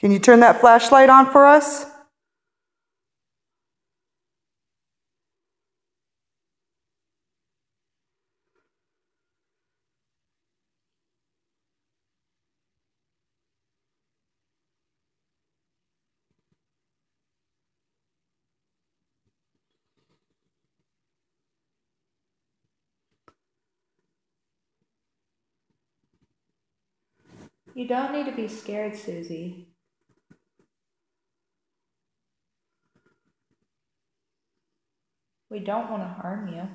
Can you turn that flashlight on for us? You don't need to be scared, Susie. We don't want to harm you.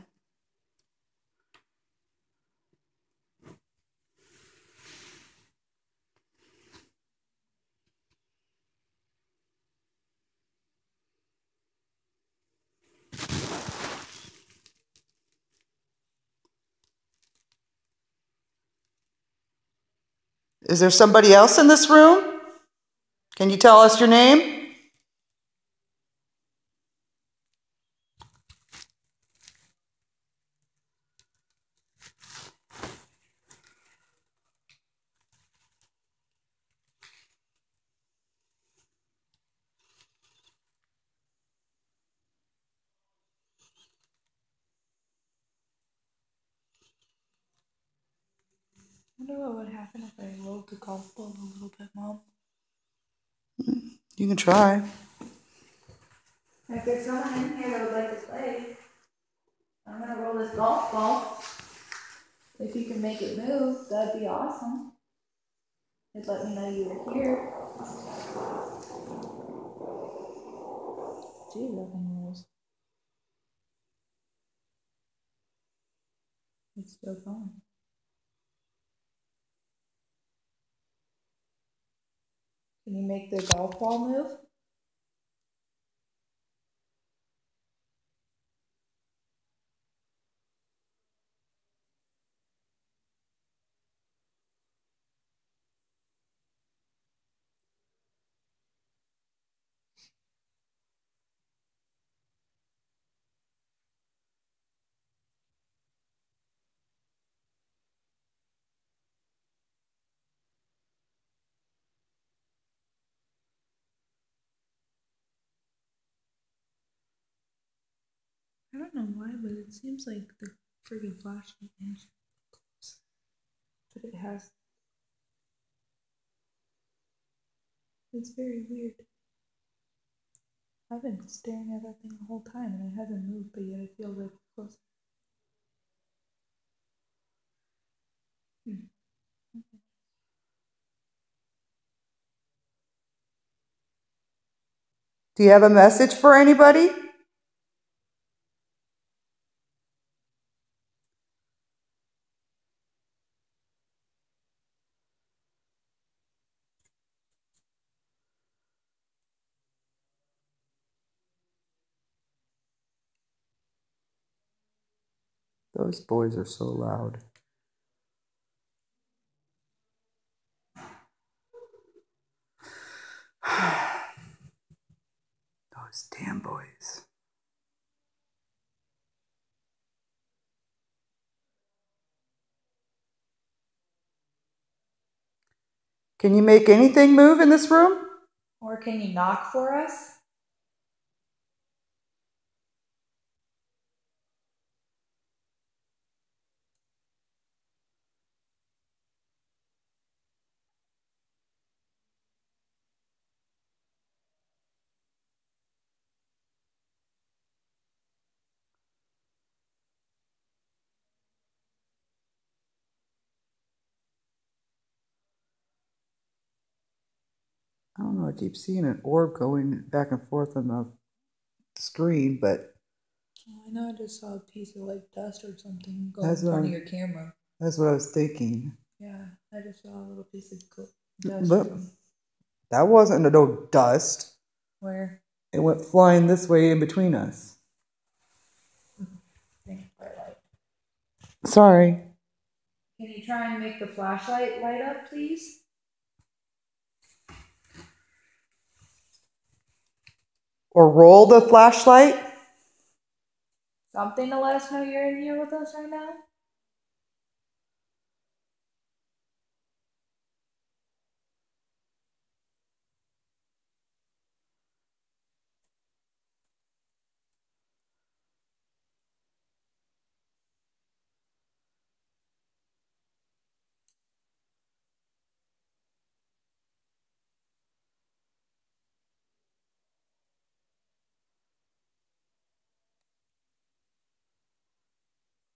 Is there somebody else in this room? Can you tell us your name? I wonder what would happen if I rolled the golf ball a little bit, Mom. You can try. If there's someone in here that would like to play, I'm gonna roll this golf ball. If you can make it move, that'd be awesome. It'd let me know you were here. Gee, that thing rolls. It's still going. Can you make the golf ball move? Don't know why, but it seems like the friggin' flashlight is close. But it has. It's very weird. I've been staring at that thing the whole time and it hasn't moved, but yet it feels like it's close. Hmm. Do you have a message for anybody? Those boys are so loud. Those damn boys. Can you make anything move in this room? Or can you knock for us? I don't know. I keep seeing an orb going back and forth on the screen, but Oh, I know I just saw a piece of like dust or something go in front of your camera. that's what I was thinking. Yeah, I just saw a little piece of dust. But- That wasn't no dust. where? It went flying this way in between us. Sorry. Can you try and make the flashlight light up, please? Or roll the flashlight. Something to let us know you're in here with us right now?